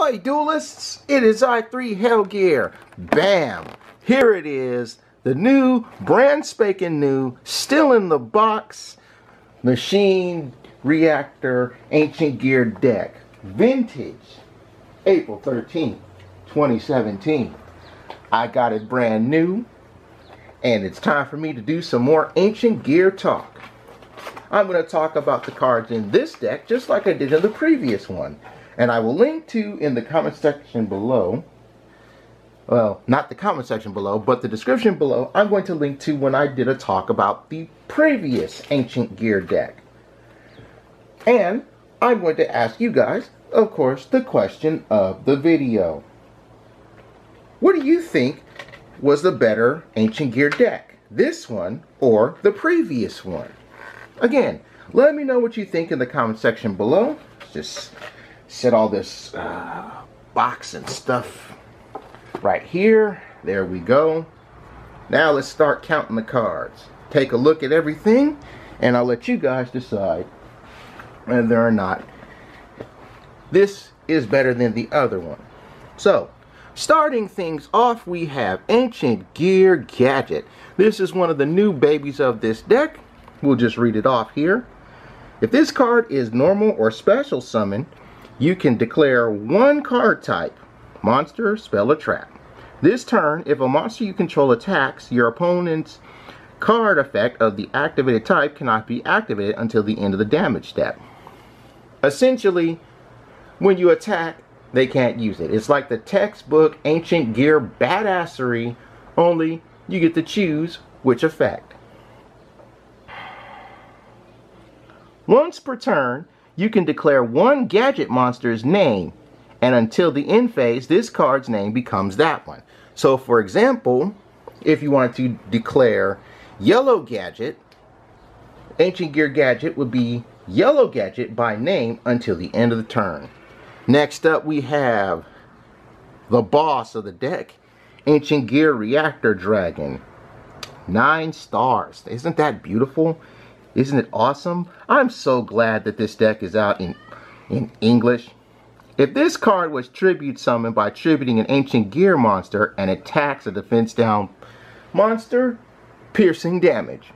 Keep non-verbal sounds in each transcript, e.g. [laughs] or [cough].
Ahoy, duelists! It is I3 Hellgear. Bam! Here it is, the new, brand spanking new, still in the box, machine reactor ancient gear deck. Vintage, April 13th, 2017. I got it brand new, and it's time for me to do some more ancient gear talk. I'm going to talk about the cards in this deck just like I did in the previous one. And I will link to in the comment section below, well, not the comment section below, but the description below, I'm going to link to when I did a talk about the previous Ancient Gear deck. And I'm going to ask you guys, of course, the question of the video. What do you think was the better Ancient Gear deck? This one or the previous one? Again, let me know what you think in the comment section below. Just set all this uh, box and stuff right here. There we go. Now let's start counting the cards. Take a look at everything and I'll let you guys decide whether or not this is better than the other one. So, starting things off, we have Ancient Gear Gadget. This is one of the new babies of this deck. We'll just read it off here. If this card is normal or special summon, you can declare one card type, monster, spell, or trap. This turn, if a monster you control attacks, your opponent's card effect of the activated type cannot be activated until the end of the damage step. Essentially, when you attack, they can't use it. It's like the textbook Ancient Gear Badassery, only you get to choose which effect. Once per turn, you can declare one gadget monster's name, and until the end phase, this card's name becomes that one. So for example, if you wanted to declare Yellow Gadget, Ancient Gear Gadget would be Yellow Gadget by name until the end of the turn. Next up we have the boss of the deck, Ancient Gear Reactor Dragon. Nine stars. Isn't that beautiful? Isn't it awesome? I'm so glad that this deck is out in, in English. If this card was tribute summoned by tributing an ancient gear monster and attacks a defense down monster, piercing damage.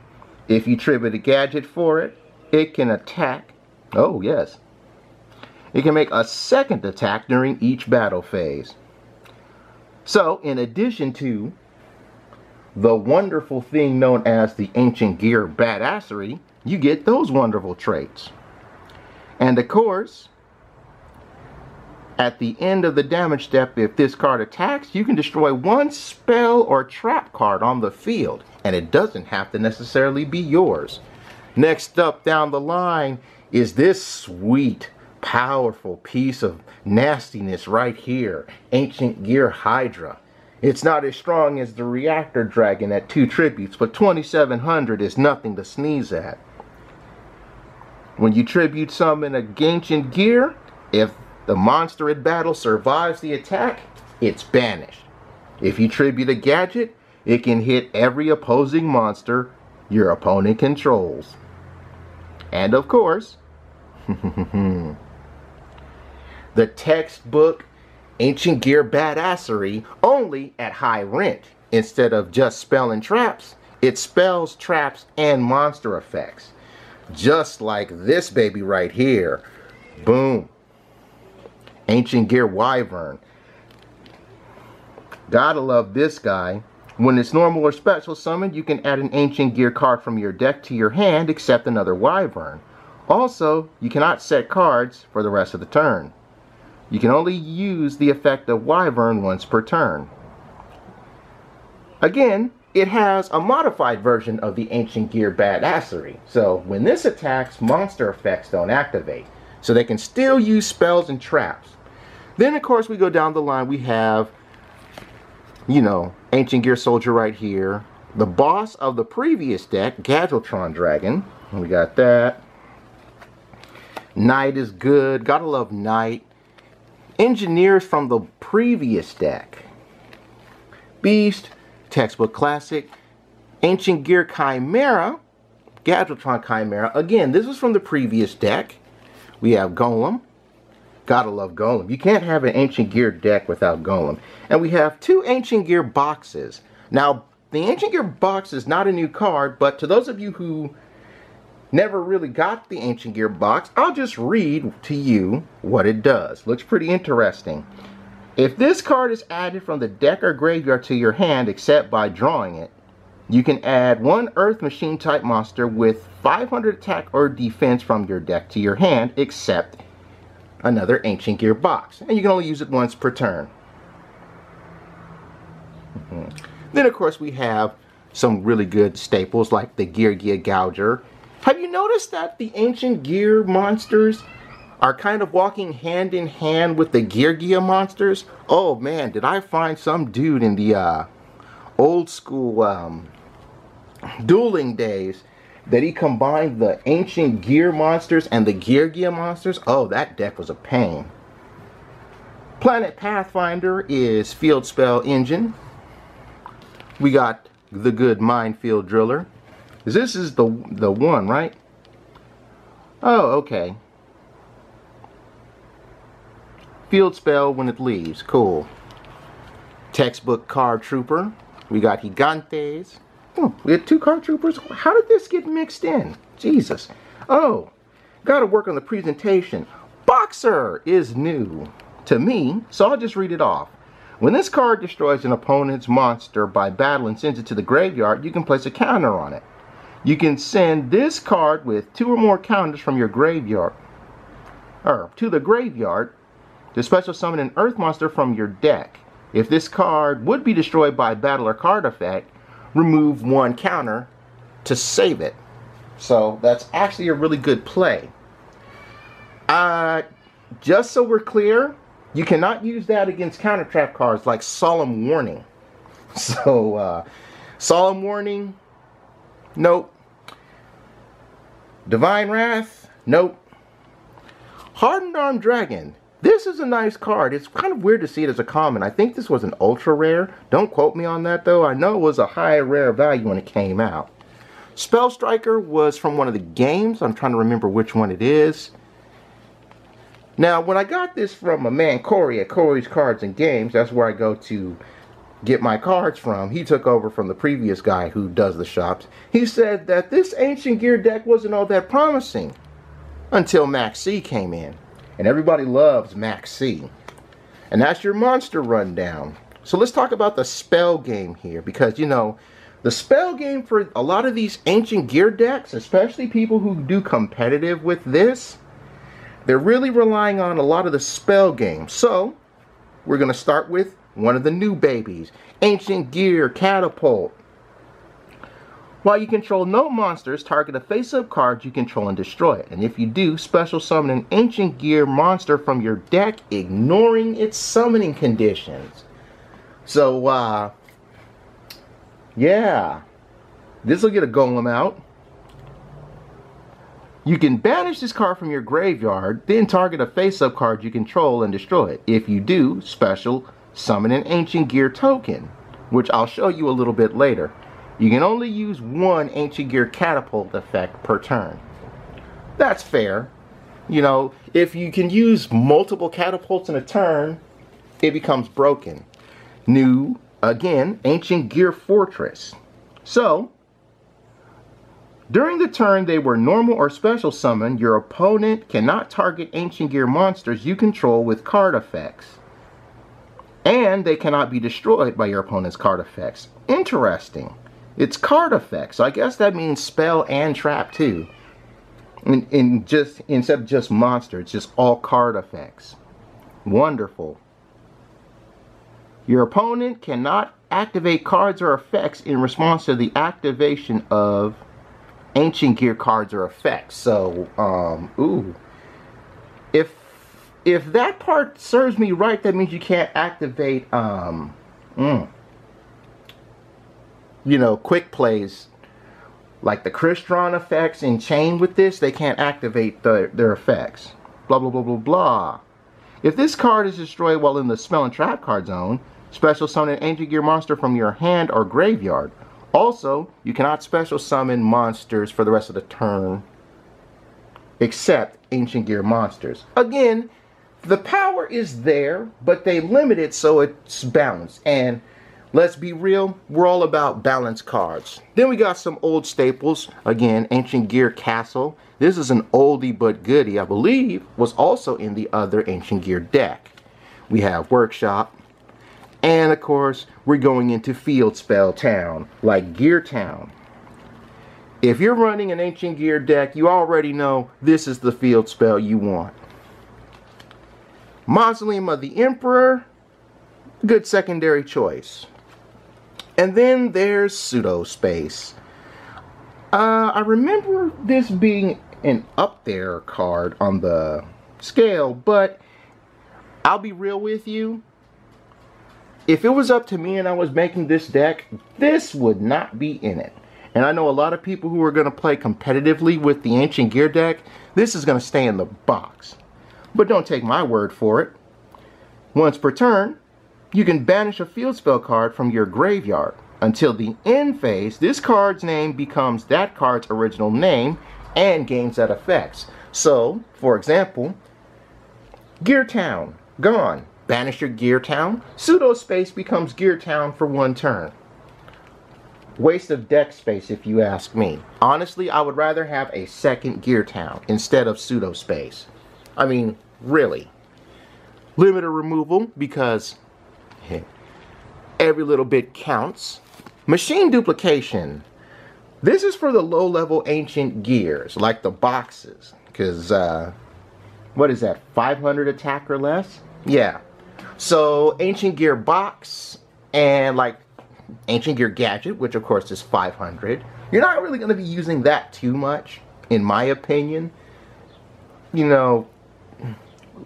If you tribute a gadget for it, it can attack. Oh, yes. It can make a second attack during each battle phase. So, in addition to the wonderful thing known as the ancient gear badassery, you get those wonderful traits. And of course, at the end of the damage step, if this card attacks, you can destroy one spell or trap card on the field, and it doesn't have to necessarily be yours. Next up down the line is this sweet, powerful piece of nastiness right here, Ancient Gear Hydra. It's not as strong as the Reactor Dragon at two tributes, but 2700 is nothing to sneeze at. When you tribute summon a ancient gear, if the monster in battle survives the attack, it's banished. If you tribute a gadget, it can hit every opposing monster your opponent controls. And of course, [laughs] the textbook Ancient Gear Badassery only at high rent. Instead of just spelling traps, it spells traps and monster effects. Just like this baby right here. Boom. Ancient Gear Wyvern. Gotta love this guy. When it's normal or special summoned, you can add an Ancient Gear card from your deck to your hand except another Wyvern. Also, you cannot set cards for the rest of the turn. You can only use the effect of Wyvern once per turn. Again, it has a modified version of the Ancient Gear Badassery. So when this attacks, monster effects don't activate. So they can still use spells and traps. Then of course we go down the line, we have, you know, Ancient Gear Soldier right here. The boss of the previous deck, Gadgetron Dragon. We got that. Knight is good. Gotta love Knight engineers from the previous deck. Beast, Textbook Classic, Ancient Gear Chimera, Gadgetron Chimera. Again, this is from the previous deck. We have Golem, Gotta love Golem. You can't have an Ancient Gear deck without Golem. And we have two Ancient Gear boxes. Now, the Ancient Gear box is not a new card, but to those of you who never really got the Ancient Gear box, I'll just read to you what it does. Looks pretty interesting. If this card is added from the deck or graveyard to your hand except by drawing it, you can add one Earth Machine type monster with 500 attack or defense from your deck to your hand except another Ancient Gear box. And you can only use it once per turn. Mm -hmm. Then of course we have some really good staples like the Geargiauger. Have you noticed that the Ancient Gear monsters are kind of walking hand in hand with the Geargia monsters? Oh man, did I find some dude in the uh, old school um, dueling days that he combined the ancient gear monsters and the Geargia monsters. Oh, that deck was a pain. Planet Pathfinder is Field Spell Engine. We got the good Minefield Driller. This is the, the one, right? Oh, okay. Field Spell when it leaves. Cool. Textbook Card Trooper. We got Gigantes. Oh, we had two card troopers? How did this get mixed in? Jesus. Oh, gotta work on the presentation. Boxer is new to me, so I'll just read it off. When this card destroys an opponent's monster by battle and sends it to the graveyard, you can place a counter on it. You can send this card with two or more counters from your graveyard, or to the graveyard, to special summon an earth monster from your deck. If this card would be destroyed by battle or card effect, remove one counter to save it. So that's actually a really good play. Uh, just so we're clear, you cannot use that against counter trap cards like Solemn Warning. [laughs] So, uh, Solemn Warning, nope. Divine Wrath, nope. Hardened Arm Dragon, this is a nice card. It's kind of weird to see it as a common. I think this was an ultra rare. Don't quote me on that though. I know it was a high rare value when it came out. Spell Striker was from one of the games. I'm trying to remember which one it is. Now, when I got this from a man, Corey, at Corey's Cards and Games, that's where I go to get my cards from. He took over from the previous guy who does the shops. He said that this Ancient Gear deck wasn't all that promising until Maxx C came in. And everybody loves Maxx C. And that's your monster rundown. So let's talk about the spell game here. Because, you know, the spell game for a lot of these ancient gear decks, especially people who do competitive with this, they're really relying on a lot of the spell game. So, we're going to start with one of the new babies. Ancient Gear Catapult. While you control no monsters, target a face-up card you control and destroy it. And if you do, special summon an Ancient Gear monster from your deck, ignoring its summoning conditions. So, uh, yeah, this will get a golem out. You can banish this card from your graveyard, then target a face-up card you control and destroy it. If you do, special summon an Ancient Gear token, which I'll show you a little bit later. You can only use one Ancient Gear Catapult effect per turn. That's fair. You know, if you can use multiple catapults in a turn, it becomes broken. New, again, Ancient Gear Fortress. So, during the turn they were normal or special summoned, your opponent cannot target Ancient Gear monsters you control with card effects. And they cannot be destroyed by your opponent's card effects. Interesting. It's card effects. I guess that means spell and trap too. In, in just instead of just monster, it's just all card effects. Wonderful. Your opponent cannot activate cards or effects in response to the activation of ancient gear cards or effects. So, um, ooh. If if that part serves me right, that means you can't activate um, mm, you know, quick plays like the Crystron effects in chain with this, they can't activate the, their effects. Blah, blah, blah, blah, blah. If this card is destroyed while in the spell and trap card zone, special summon an Ancient Gear monster from your hand or graveyard. Also, you cannot special summon monsters for the rest of the turn except Ancient Gear monsters. Again, the power is there, but they limit it so it's balanced. And let's be real, we're all about balanced cards. Then we got some old staples. Again, Ancient Gear Castle. This is an oldie but goodie, I believe, was also in the other Ancient Gear deck. We have Workshop. And of course, we're going into Field Spell Town, like Gear Town. If you're running an Ancient Gear deck, you already know this is the field spell you want. Mausoleum of the Emperor, good secondary choice. And then there's Pseudo Space. Uh, I remember this being an up there card on the scale, but I'll be real with you. If it was up to me and I was making this deck, this would not be in it. And I know a lot of people who are going to play competitively with the Ancient Gear deck, this is going to stay in the box. But don't take my word for it. Once per turn, you can banish a field spell card from your graveyard. Until the end phase, this card's name becomes that card's original name and gains that effects. So, for example, Gear Town, gone. Banish your Gear Town. Pseudo space becomes Gear Town for one turn. Waste of deck space if you ask me. Honestly, I would rather have a second Gear Town instead of pseudo space. I mean, really. Limiter removal because hey, every little bit counts. Machine duplication. This is for the low level ancient gears, like the boxes. Because, uh, what is that, 500 attack or less? Yeah. So, ancient gear box and like ancient gear gadget, which of course is 500. You're not really going to be using that too much, in my opinion. You know,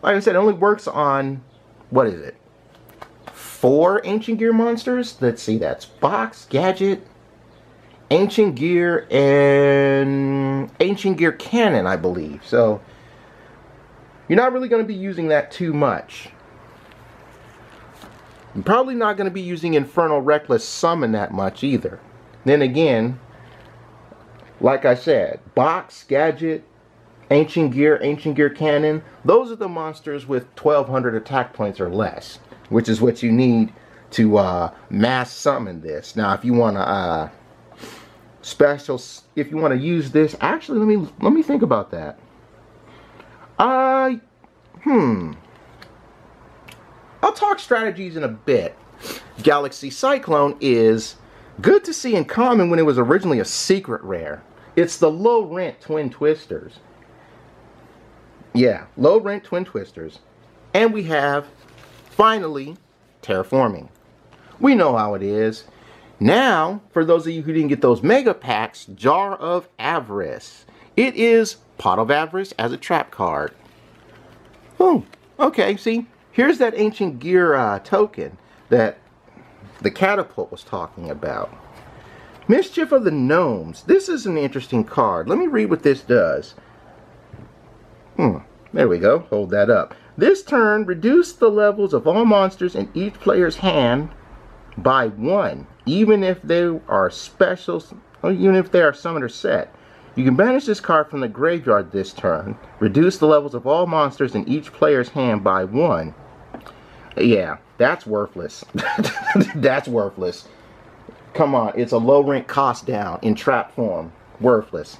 like I said, it only works on, what is it? Four Ancient Gear monsters? Let's see, that's Box, Gadget, Ancient Gear, and Ancient Gear Cannon, I believe. So, you're not really going to be using that too much. I'm probably not going to be using Infernal Reckless Summon that much either. Then again, like I said, Box, Gadget, Ancient Gear, Ancient Gear Cannon, those are the monsters with 1200 attack points or less, which is what you need to uh, mass summon this. Now, if you want to uh, special, if you want to use this, actually, let me let me think about that. Uh, hmm, I'll talk strategies in a bit. Galaxy Cyclone is good to see in common when it was originally a secret rare. It's the low rent Twin Twisters. Yeah, low rent Twin Twisters. And we have, finally, Terraforming. We know how it is. Now, for those of you who didn't get those mega packs, Jar of Avarice. It is Pot of Avarice as a trap card. Oh, okay, see, here's that ancient gear uh, token that the catapult was talking about. Mischief of the Gnomes. This is an interesting card. Let me read what this does. Hmm, there we go. Hold that up. This turn, reduce the levels of all monsters in each player's hand by one, even if they are special, or even if they are summoner set. You can banish this card from the graveyard this turn. Reduce the levels of all monsters in each player's hand by one. Yeah, that's worthless. [laughs] that's worthless. Come on, it's a low rank cost down in trap form. Worthless.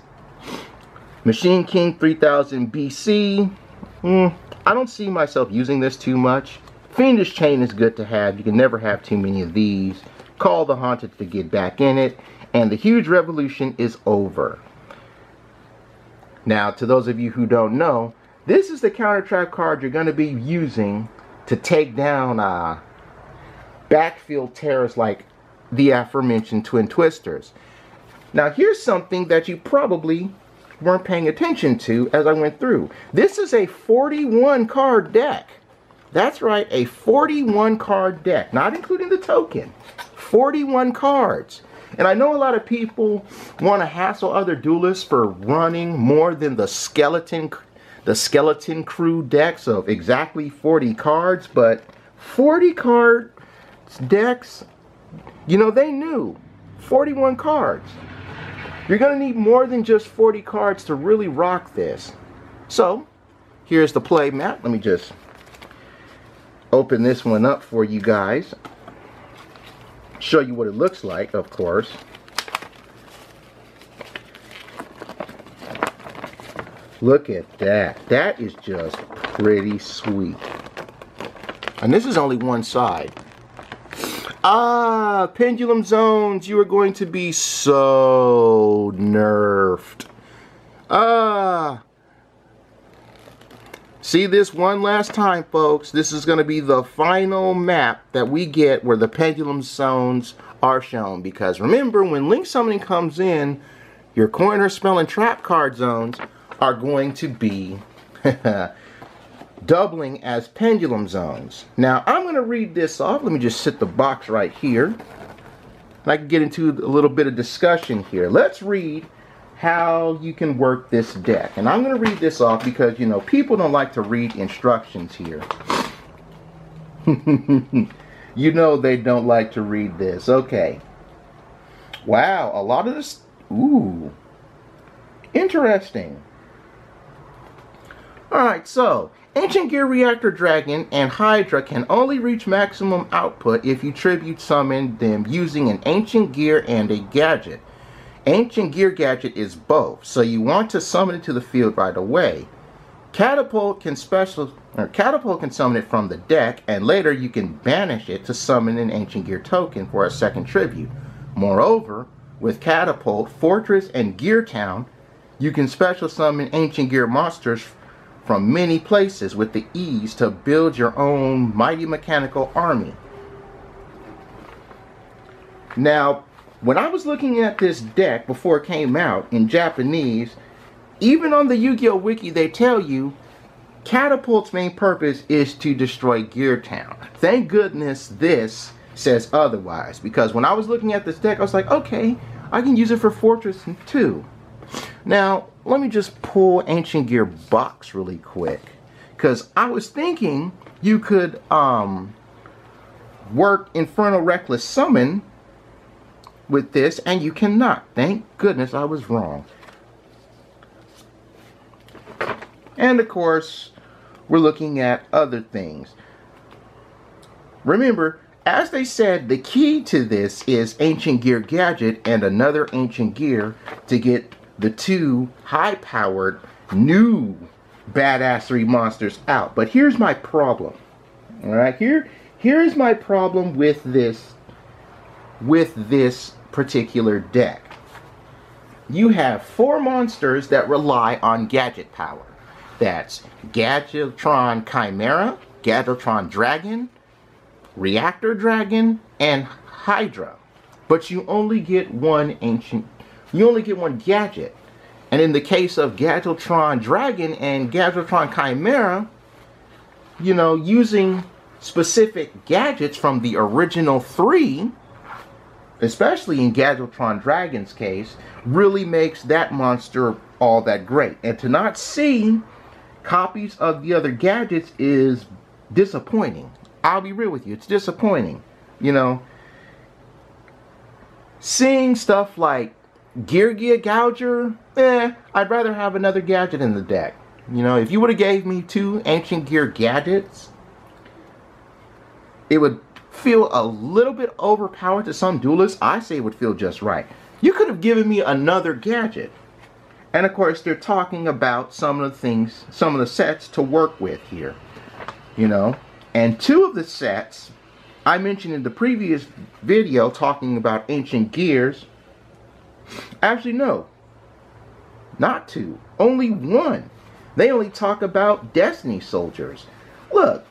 Machine King 3000 BC. Mm, I don't see myself using this too much. Fiendish Chain is good to have. You can never have too many of these. Call the Haunted to get back in it. And the Huge Revolution is over. Now, to those of you who don't know, this is the counter trap card you're going to be using to take down uh, backfield terrors like the aforementioned Twin Twisters. Now, here's something that you probably weren't paying attention to as I went through. This is a 41 card deck. That's right, a 41 card deck, not including the token. 41 cards. And I know a lot of people want to hassle other duelists for running more than the skeleton the skeleton crew decks of exactly 40 cards, but 40 card decks, you know, they knew 41 cards. You're going to need more than just 40 cards to really rock this. So, here's the play mat. Let me just open this one up for you guys. Show you what it looks like, of course. Look at that. That is just pretty sweet. And this is only one side. Ah, Pendulum Zones, you are going to be so nerfed. Ah. See this one last time, folks. This is going to be the final map that we get where the Pendulum Zones are shown. Because remember, when Link Summoning comes in, your Corner Spell and Trap card zones are going to be [laughs] doubling as pendulum zones. Now, I'm going to read this off. Let me just sit the box right here. And I can get into a little bit of discussion here. Let's read how you can work this deck. And I'm going to read this off because, you know, people don't like to read instructions here. [laughs] you know they don't like to read this. Okay. Wow, a lot of this... Ooh. Interesting. Alright, so Ancient Gear Reactor Dragon and Hydra can only reach maximum output if you tribute summon them using an Ancient Gear and a gadget. Ancient Gear gadget is both, so you want to summon it to the field right away. Catapult can special or Catapult can summon it from the deck, and later you can banish it to summon an Ancient Gear token for a second tribute. Moreover, with Catapult, Fortress, and Gear Town, you can special summon Ancient Gear monsters from many places with the ease to build your own mighty mechanical army. Now, when I was looking at this deck before it came out in Japanese, even on the Yu-Gi-Oh! Wiki, they tell you Catapult's main purpose is to destroy Gear Town. Thank goodness this says otherwise, because when I was looking at this deck, I was like, okay, I can use it for Fortress too. Now, let me just pull Ancient Gear box really quick. Because I was thinking you could um, work Infernal Reckless Summon with this, and you cannot. Thank goodness I was wrong. And of course, we're looking at other things. Remember, as they said, the key to this is Ancient Gear Gadget and another Ancient Gear to get the two high-powered new badassery monsters out. But here's my problem. All right, here here is my problem with this with this particular deck. You have four monsters that rely on gadget power. That's Gadgetron Chimera, Gadgetron Dragon, Reactor Dragon, and Hydra. But you only get one ancient you only get one gadget. And in the case of Gadgetron Dragon and Gadgetron Chimera, you know, using specific gadgets from the original three, especially in Gadgetron Dragon's case, really makes that monster all that great. And to not see copies of the other gadgets is disappointing. I'll be real with you, it's disappointing. You know, seeing stuff like Geargiauger, eh, I'd rather have another gadget in the deck. You know, if you would have gave me two Ancient Gear gadgets, it would feel a little bit overpowered to some duelists. I say it would feel just right. You could have given me another gadget. And of course, they're talking about some of the things, some of the sets to work with here. You know, and two of the sets I mentioned in the previous video talking about ancient gears Actually, no. Not two. Only one. They only talk about Destiny soldiers. Look.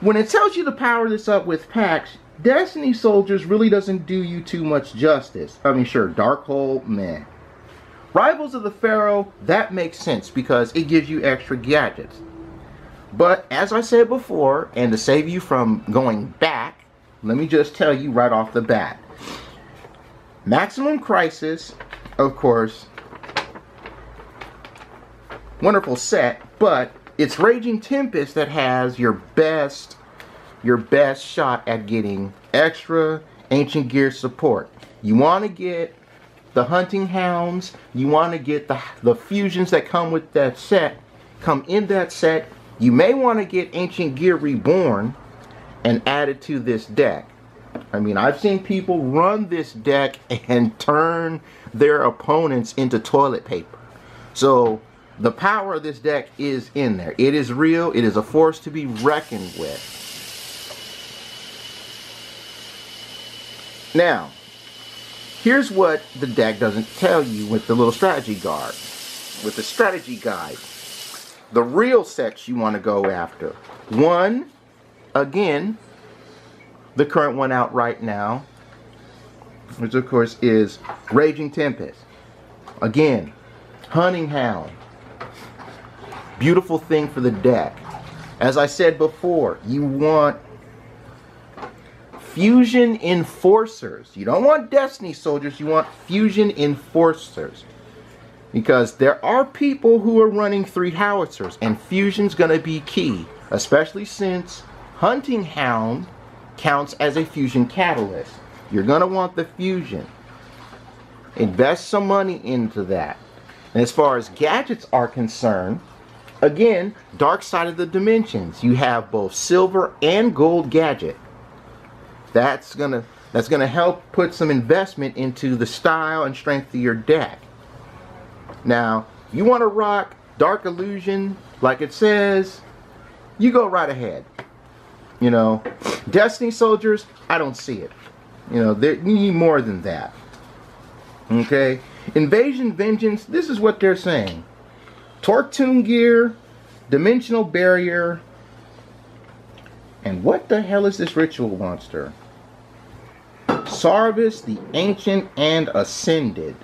When it tells you to power this up with packs, Destiny soldiers really doesn't do you too much justice. I mean, sure, Darkhold, man. Rivals of the Pharaoh, that makes sense because it gives you extra gadgets. But as I said before, and to save you from going back, let me just tell you right off the bat. Maximum Crisis, of course, wonderful set, but it's Raging Tempest that has your best your best shot at getting extra Ancient Gear support. You want to get the Hunting Hounds, you want to get the, the fusions that come with that set, come in that set, You may want to get Ancient Gear Reborn and add it to this deck. I mean, I've seen people run this deck and turn their opponents into toilet paper. So the power of this deck is in there. It is real. It is a force to be reckoned with. Now, here's what the deck doesn't tell you with the little strategy guard, with the strategy guide. The real sets you want to go after. One, again, the current one out right now, which of course is Raging Tempest. Again, Hunting Hound. Beautiful thing for the deck. As I said before, you want Fusion Enforcers. You don't want Destiny Soldiers, you want Fusion Enforcers. Because there are people who are running three howitzers, and Fusion's going to be key, especially since Hunting Hound counts as a Fusion Catalyst. You're going to want the Fusion. Invest some money into that. And as far as gadgets are concerned, again, Dark Side of the Dimensions. You have both silver and gold gadget that's gonna that's gonna help put some investment into the style and strength of your deck. Now, you want to rock Dark Illusion like it says, you go right ahead. You know, Destiny Soldiers, I don't see it. You know, you need more than that. Okay? Invasion Vengeance, this is what they're saying. Tune Gear, Dimensional Barrier, and what the hell is this ritual monster? Sauravis the Ancient and Ascended.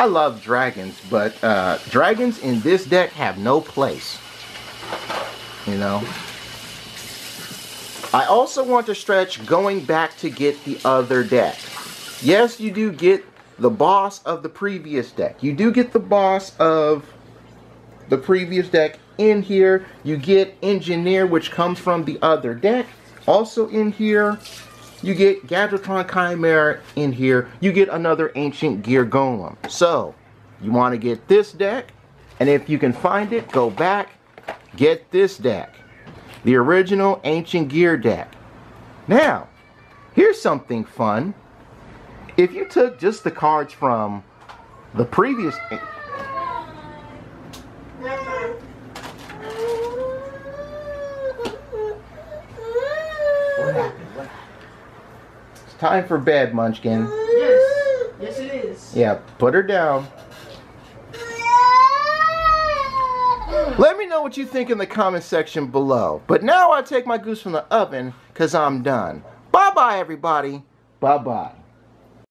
I love dragons, but uh, dragons in this deck have no place. You know? I also want to stretch going back to get the other deck. Yes, you do get the boss of the previous deck. You do get the boss of the previous deck in here. You get Engineer, which comes from the other deck. Also in here, you get Gadgetron Chimera in here. You get another Ancient Gear Golem. So, you want to get this deck. And if you can find it, go back, get this deck. The original Ancient Gear deck. Now, here's something fun. If you took just the cards from the previous Time for bed, Munchkin. Yes. Yes, it is. Yeah, put her down. Hmm. Let me know what you think in the comment section below. But now I take my goose from the oven because I'm done. Bye-bye, everybody. Bye-bye.